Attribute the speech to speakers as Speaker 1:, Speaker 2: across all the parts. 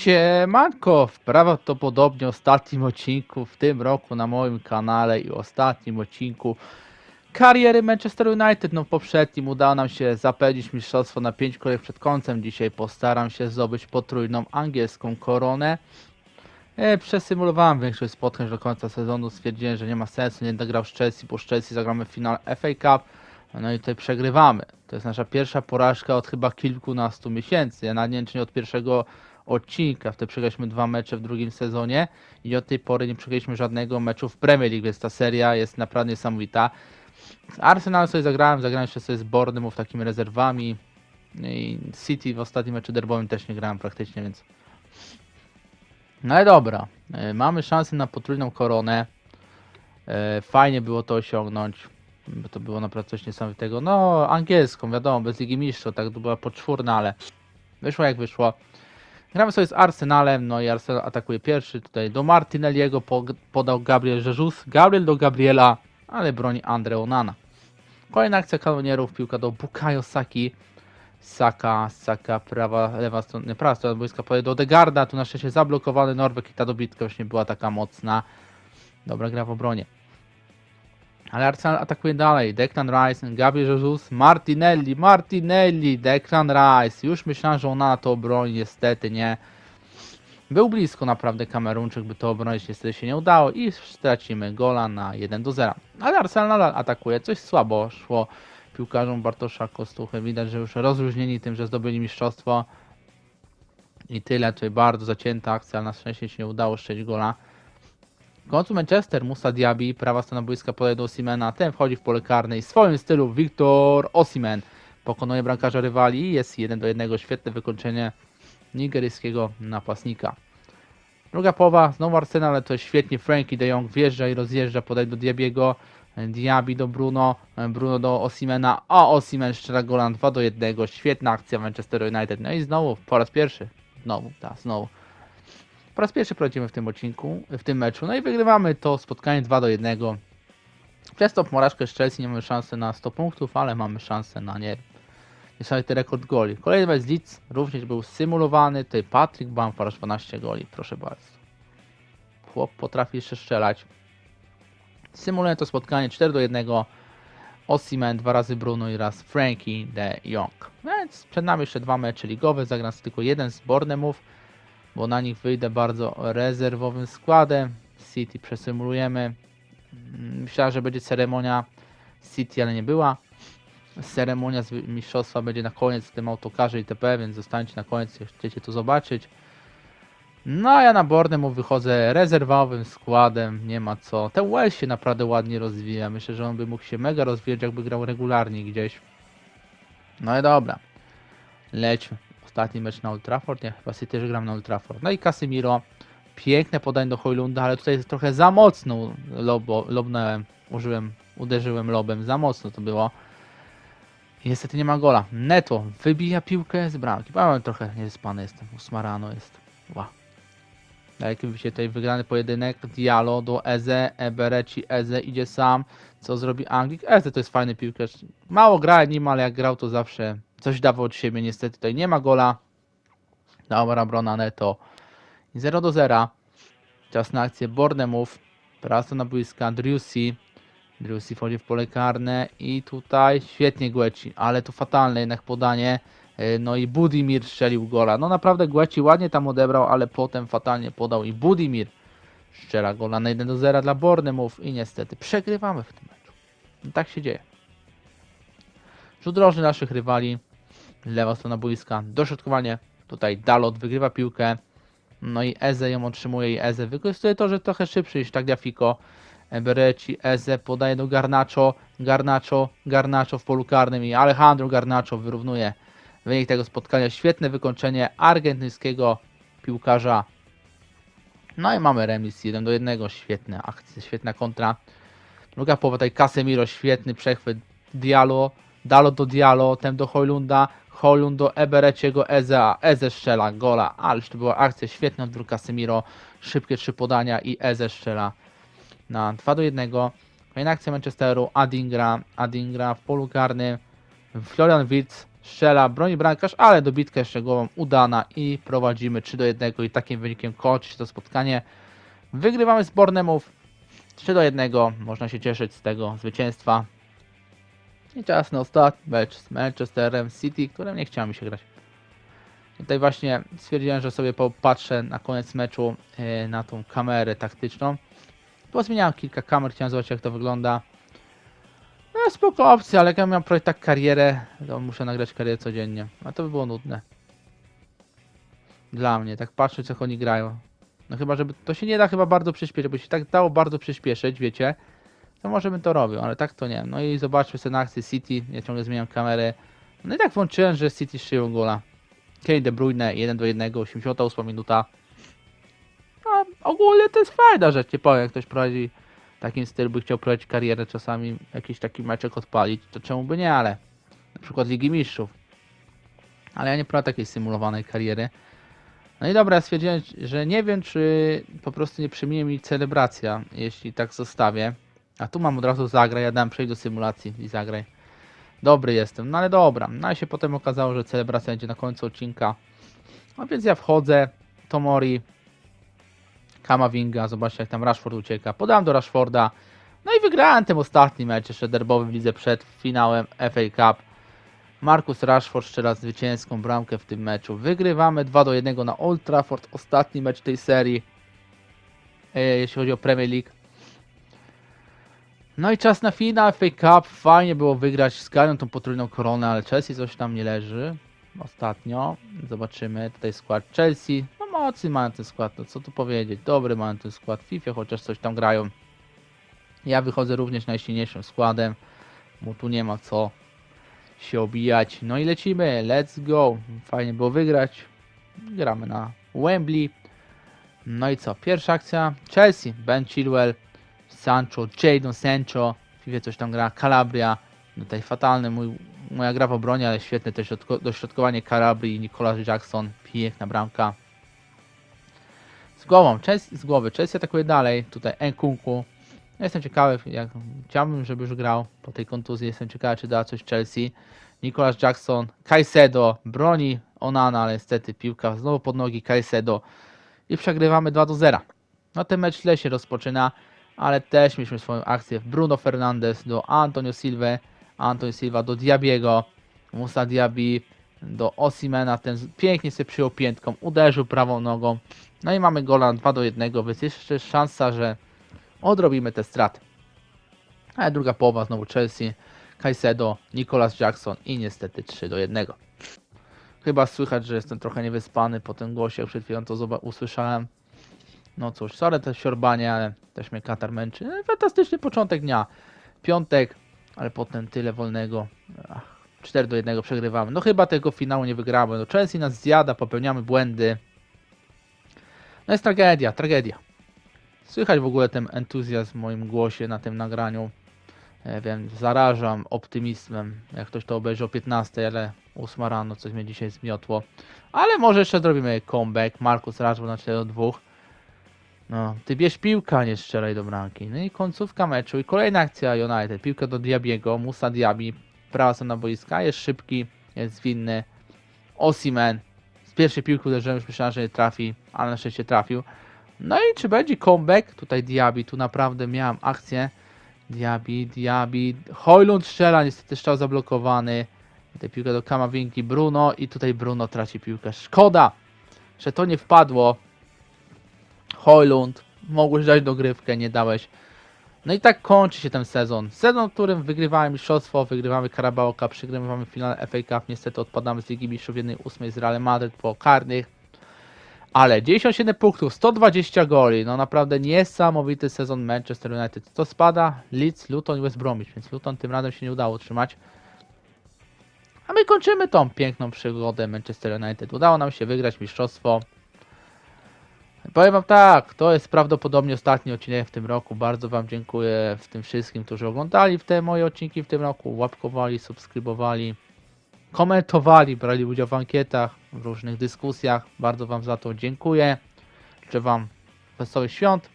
Speaker 1: Siemanko, prawdopodobnie ostatnim odcinku w tym roku na moim kanale i ostatnim odcinku kariery Manchester United. No w poprzednim udało nam się zapewnić mistrzostwo na 5 kolejek przed końcem. Dzisiaj postaram się zdobyć potrójną angielską koronę. E, przesymulowałem większość spotkań do końca sezonu. Stwierdziłem, że nie ma sensu, nie grał z Chelsea, bo z Chelsea zagramy w FA Cup. No i tutaj przegrywamy. To jest nasza pierwsza porażka od chyba kilkunastu miesięcy. Ja czy nie od pierwszego odcinka. Wtedy przegraliśmy dwa mecze w drugim sezonie i od tej pory nie przegraliśmy żadnego meczu w Premier League, więc ta seria jest naprawdę niesamowita. Z Arsenal sobie zagrałem, zagrałem jeszcze sobie z Bournemouth takimi rezerwami i City w ostatnim meczu derbowym też nie grałem praktycznie, więc no ale dobra, e, mamy szansę na potrójną koronę. E, Fajnie było to osiągnąć, bo to było naprawdę coś niesamowitego. No, angielską, wiadomo, bez Ligi Mistrzów, tak to była poczwórna, ale wyszło jak wyszło. Gramy sobie z Arsenalem, no i Arsenal atakuje pierwszy. Tutaj do Martinelliego po- podał Gabriel Jesus. Gabriel do Gabriela, ale broni Andre Onana. Kolejna akcja kanonierów, piłka do Bukayo Saki. Saka, Saka, prawa, lewa strona, prawa strona boiska podaje do Odegarda. Tu na szczęście zablokowany Norweg i ta dobitka już nie była taka mocna. Dobra gra w obronie. Ale Arsenal atakuje dalej. Declan Rice, Gabriel Jesus, Martinelli, Martinelli, Declan Rice. Już myślałem, że ona to obroni, niestety nie. Był blisko naprawdę Kamerunczyk, by to obronić, niestety się nie udało i stracimy gola na 1 do 0. Ale Arsenal nadal atakuje, coś słabo szło piłkarzom Bartosza Kostuchy. Widać, że już rozluźnieni tym, że zdobyli mistrzostwo. I tyle, tutaj bardzo zacięta akcja, na szczęście się nie udało strzelić gola. Końcu Manchester, Musa Diaby, prawa strona boiska podaje do Osimena, ten wchodzi w pole karne i w swoim stylu Victor Osimen pokonuje bramkarza rywali, jest 1 do 1, świetne wykończenie nigeryjskiego napastnika. Druga połowa, znowu Arsenal, ale to jest świetnie, Frankie de Jong wjeżdża i rozjeżdża, podaje do Diabiego, Diaby do Bruno, Bruno do Osimena, a Osimen strzela gola 2 do 1, świetna akcja Manchester United, no i znowu, po raz pierwszy, znowu, tak, znowu. Po raz pierwszy prowadzimy w tym odcinku, w tym meczu. No i wygrywamy to spotkanie 2 do 1. Przez tą porażkę z Chelsea nie mamy szansy na 100 punktów, ale mamy szansę na nie. Niesamowity rekord goli. Kolejny mecz z Leeds również był symulowany. Tutaj Patrick Bamford 12 goli, proszę bardzo. Chłop potrafi jeszcze strzelać. Symuluję to spotkanie 4 do 1. Osimen, dwa razy Bruno i raz Frankie de Jong. Więc przed nami jeszcze dwa mecze ligowe. Zagram tylko jeden z Bournemouth bo na nich wyjdę bardzo rezerwowym składem. City przesymulujemy. Mm, Myślałem, że będzie ceremonia City, ale nie była. Ceremonia z mistrzostwa będzie na koniec w tym autokarze itp., więc zostańcie na koniec, jeśli chcecie to zobaczyć. No a ja na Bournemouth wychodzę rezerwowym składem, nie ma co. Ten Welsh się naprawdę ładnie rozwija. Myślę, że on by mógł się mega rozwijać, jakby grał regularnie gdzieś. No i dobra. Lećmy. Ostatni mecz na Old Trafford, nie, chyba City też gram na Old Trafford. No i Casemiro, piękne podanie do Hojlunda, ale tutaj jest trochę za mocno lobo, lobnąłem, użyłem, uderzyłem lobem, za mocno to było. Niestety nie ma gola. Neto wybija piłkę z bramki. Powiem trochę niespany jestem, usmarano jest. Ła. Na jakim się tutaj wygrany pojedynek, Diallo do Eze, Ebereci, Eze idzie sam, co zrobi Anglik? Eze to jest fajny piłkarz, mało gra nim, ale jak grał to zawsze coś dawał od siebie, niestety tutaj nie ma gola. Dobra obrona Neto. I 0 do 0. Czas na akcję Bournemouth. Praca na boiska Driussi. Driussi wchodzi w pole karne i tutaj świetnie Gueci, ale to fatalne jednak podanie. Yy, No i Budimir strzelił gola. No naprawdę Gueci ładnie tam odebrał, ale potem fatalnie podał i Budimir strzela gola na 1 do 0 dla Bournemouth i niestety przegrywamy w tym meczu. No tak się dzieje. Rzut rożny naszych rywali. Lewa strona boiska. Dośrodkowanie. Tutaj Dalot wygrywa piłkę. No i Eze ją otrzymuje i Eze wykorzystuje to, że trochę szybszy niż Tagliafico. Bereci, Eze podaje do Garnacho. Garnacho, Garnacho w polu karnym i Alejandro Garnacho wyrównuje wynik tego spotkania. Świetne wykończenie argentyńskiego piłkarza. No i mamy remis 1 do 1. Świetne akcje, świetna kontra. Druga połowa tutaj Casemiro, świetny przechwyt. Diallo, Dalo do Diallo, tem do Hojlunda, Hojlund do Ebereciego, Eze, a Eze strzela gola. Ależ to była akcja świetna od Casemiro, szybkie trzy podania i Eze strzela na 2 do 1. Kolejna akcja Manchesteru, Adingra, Adingra w polu karnym, Florian Wirtz strzela, broni bramkarz, ale dobitka jeszcze głową udana i prowadzimy 3 do 1 i takim wynikiem kończy się to spotkanie. Wygrywamy z Bornemów 3 do 1, można się cieszyć z tego zwycięstwa. I czas na ostatni mecz z Manchesterem City, którym nie chciało mi się grać. Tutaj właśnie stwierdziłem, że sobie popatrzę na koniec meczu yy, na tą kamerę taktyczną. Pozmieniałem kilka kamer, chciałem zobaczyć jak to wygląda. No spoko opcja, ale jak ja miałem projekt tak karierę, to muszę nagrać karierę codziennie. A to by było nudne. Dla mnie, tak patrzeć jak oni grają. No chyba, żeby to się nie da chyba bardzo przyspieszyć, bo się tak dało bardzo przyspieszyć, wiecie. To może bym to robił, ale tak to nie. No i zobaczmy sobie na akcję City, ja ciągle zmieniam kamerę. No i tak włączyłem, że City strzelił gola. Kane De Bruyne 1 do 1, 88 minuta. A ogólnie to jest fajna rzecz, nie powiem, jak ktoś prowadzi takim stylu, by chciał prowadzić karierę, czasami jakiś taki meczek odpalić, to czemu by nie, ale na przykład Ligi Mistrzów. Ale ja nie prowadzę takiej symulowanej kariery. No i dobra, stwierdziłem, że nie wiem, czy po prostu nie przyjmie mi celebracja, jeśli tak zostawię. A tu mam od razu zagraj, ja dałem przejść do symulacji i zagraj. Dobry jestem, no ale dobra. No i się potem okazało, że celebracja będzie na końcu odcinka. No więc ja wchodzę, Tomori, Kamavinga, zobaczcie jak tam Rashford ucieka. Podałem do Rashforda. No i wygrałem ten ostatni mecz jeszcze derbowy w lidze przed finałem FA Cup. Marcus Rashford strzela zwycięską bramkę w tym meczu. Wygrywamy 2 do 1 na Old Trafford. Ostatni mecz tej serii, e, jeśli chodzi o Premier League. No i czas na finał FA Cup. Fajnie było wygrać z Galią tą potrójną koronę, ale Chelsea coś tam nie leży. Ostatnio. Zobaczymy. Tutaj skład Chelsea. No mocny mają ten skład, no co tu powiedzieć. Dobry mają ten skład. FIFA chociaż coś tam grają. Ja wychodzę również najsilniejszym składem, bo tu nie ma co się obijać. No i lecimy. Let's go. Fajnie było wygrać. Gramy na Wembley. No i co? Pierwsza akcja. Chelsea. Ben Chilwell. Sancho. Jadon Sancho. W FIFA coś tam gra. Calabria. No tutaj fatalny mój, moja gra w obronie, ale świetne też dośrodkowanie i Nicolas Jackson. Piękna bramka. Z głową. Chelsea, z głowy. Chelsea atakuje dalej. Tutaj Nkunku. Ja jestem ciekawy, jak, chciałbym, żeby już grał po tej kontuzji. Jestem ciekawy, czy da coś Chelsea. Nicolas Jackson, Caicedo, broni Onana, ale niestety piłka znowu pod nogi Caicedo i przegrywamy 2 do 0. No ten mecz źle się rozpoczyna, ale też mieliśmy swoją akcję. Bruno Fernandes do Antonio Silva, Antonio Silva do Diabiego, Musa Diaby do Osimena, ten pięknie sobie przyjął piętką, uderzył prawą nogą. No i mamy gola 2 do 1, więc jeszcze szansa, że odrobimy te straty. Ale druga połowa znowu Chelsea, Caicedo, Nicolas Jackson i niestety 3 do 1. Chyba słychać, że jestem trochę niewyspany po tym głosie, przed chwilą to usłyszałem. No cóż, sorry te siorbanie, ale też mnie katar męczy. No, fantastyczny początek dnia. Piątek, ale potem tyle wolnego. Ach, 4 do 1 przegrywamy. No chyba tego finału nie wygramy. No Chelsea nas zjada, popełniamy błędy. No jest tragedia, tragedia. Słychać w ogóle ten entuzjazm w moim głosie na tym nagraniu. Ja wiem, zarażam optymizmem. Jak ktoś to obejrzy o 15, ale 8 rano coś mnie dzisiaj zmiotło. Ale może jeszcze zrobimy comeback. Markus Rashford na 4 do 2. No, ty bierz piłka, nie strzelaj do bramki. No i końcówka meczu i kolejna akcja United. Piłka do Diabiego, Musa Diabi. Prawa strona boiska, jest szybki, jest zwinny. Osimen. Z pierwszej piłki uderzyłem, już myślałem, że nie trafi, ale na szczęście trafił. No i czy będzie comeback? Tutaj Diaby, tu naprawdę miałem akcję. Diaby, Diaby. Hojlund strzela, niestety strzał zablokowany. Tutaj piłka do Kamawinki, Bruno i tutaj Bruno traci piłkę. Szkoda, że to nie wpadło. Hojlund, mogłeś dać dogrywkę, nie dałeś. No i tak kończy się ten sezon. Sezon, w którym wygrywamy mistrzostwo, wygrywamy Carabao Cup, przegrywamy finale FA Cup. Niestety odpadamy z Ligi Mistrzów 1-8 z Real Madrid po karnych. Ale 97 punktów, 120 goli, no naprawdę niesamowity sezon Manchester United. To spada Leeds, Luton i West Bromwich, więc Luton tym razem się nie udało utrzymać. A my kończymy tą piękną przygodę Manchester United. Udało nam się wygrać mistrzostwo. Powiem wam tak, to jest prawdopodobnie ostatni odcinek w tym roku. Bardzo wam dziękuję w tym wszystkim, którzy oglądali te moje odcinki w tym roku, łapkowali, subskrybowali komentowali, brali udział w ankietach, w różnych dyskusjach. Bardzo Wam za to dziękuję. Życzę Wam wesołych świąt,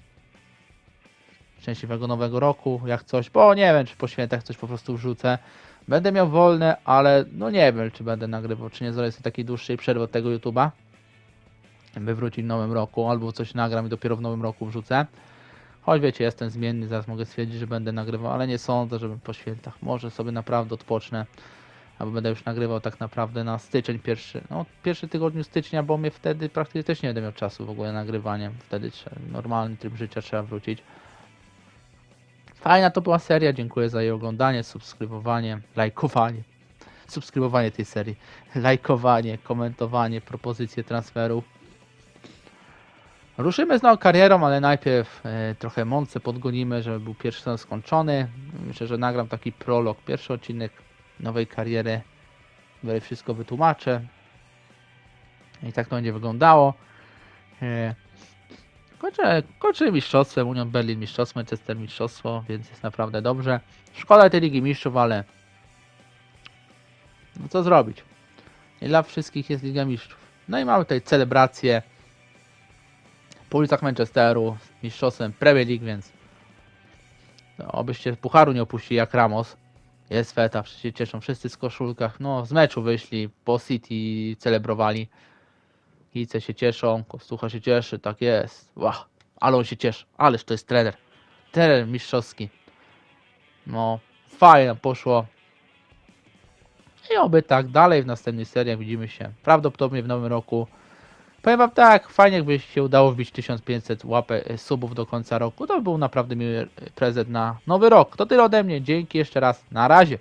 Speaker 1: szczęśliwego nowego roku, jak coś, bo nie wiem, czy po świętach coś po prostu wrzucę, Będę miał wolne, ale no nie wiem, czy będę nagrywał, czy nie zrobię sobie takiej dłuższej przerwy od tego YouTube'a. By wrócić w nowym roku, albo coś nagram i dopiero w nowym roku wrzucę. Choć wiecie, jestem zmienny, zaraz mogę stwierdzić, że będę nagrywał, ale nie sądzę, żebym po świętach. Może sobie naprawdę odpocznę, albo będę już nagrywał tak naprawdę na styczeń pierwszy, no pierwszy tygodniu stycznia, bo mnie wtedy praktycznie też nie będę miał czasu w ogóle na nagrywanie. Wtedy trzeba, normalny tryb życia trzeba wrócić. Fajna to była seria, dziękuję za jej oglądanie, subskrybowanie, lajkowanie, subskrybowanie tej serii, lajkowanie, komentowanie, propozycje transferów. Ruszymy znowu karierą, ale najpierw e, trochę Monce podgonimy, żeby był pierwszy sezon skończony. Myślę, że nagram taki prolog, pierwszy odcinek nowej kariery, które wszystko wytłumaczę. I tak to będzie wyglądało. E, Kończę, kończę mistrzostwem, Union Berlin mistrzostwo, Manchester mistrzostwo, więc jest naprawdę dobrze. Szkoda tej Ligi Mistrzów, ale no co zrobić? Nie dla wszystkich jest Liga Mistrzów. No i mamy tutaj celebrację po ulicach Manchesteru z mistrzostwem Premier League, więc no, obyście pucharu nie opuścili jak Ramos. Jest feta, się cieszą, wszyscy z koszulkach. No, z meczu wyszli, po City celebrowali. Kice się cieszą, Kostucha się cieszy, tak jest. Wow, ale on się cieszy, ależ to jest trener. Trener mistrzowski. No, fajnie poszło. I oby tak dalej w następnych seriach widzimy się prawdopodobnie w nowym roku. Powiem wam tak, fajnie jakby się udało wbić 1500 łapę e, subów do końca roku. To by był naprawdę miły e, prezent na nowy rok. To tyle ode mnie. Dzięki jeszcze raz. Na razie.